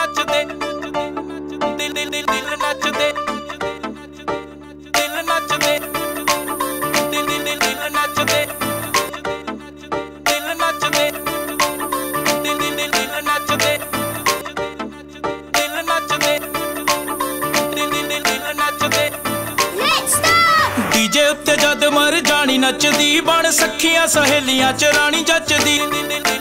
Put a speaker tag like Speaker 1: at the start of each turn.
Speaker 1: ਨੱਚਦੇ ਦਿਲ ਦਿਲ ਦਿਲ ਦਿਲ ਨੱਚਦੇ ਦਿਲ ਨੱਚਦੇ ਦਿਲ ਦਿਲ ਦਿਲ ਦਿਲ ਨੱਚਦੇ ਦਿਲ ਨੱਚਦੇ ਦਿਲ ਦਿਲ ਦਿਲ ਦਿਲ ਨੱਚਦੇ ਦਿਲ ਨੱਚਦੇ ਦਿਲ ਦਿਲ ਦਿਲ ਦਿਲ ਨੱਚਦੇ ਡੀਜੇ ਉੱਤੇ ਜਦ ਮਰ ਜਾਣੀ ਨੱਚਦੀ ਬਣ ਸਖੀਆਂ ਸਹੇਲੀਆਂ ਚ ਰਾਣੀ ਜੱਚਦੀ ਦਿਲ ਦਿਲ ਦਿਲ ਨੱਚਦੇ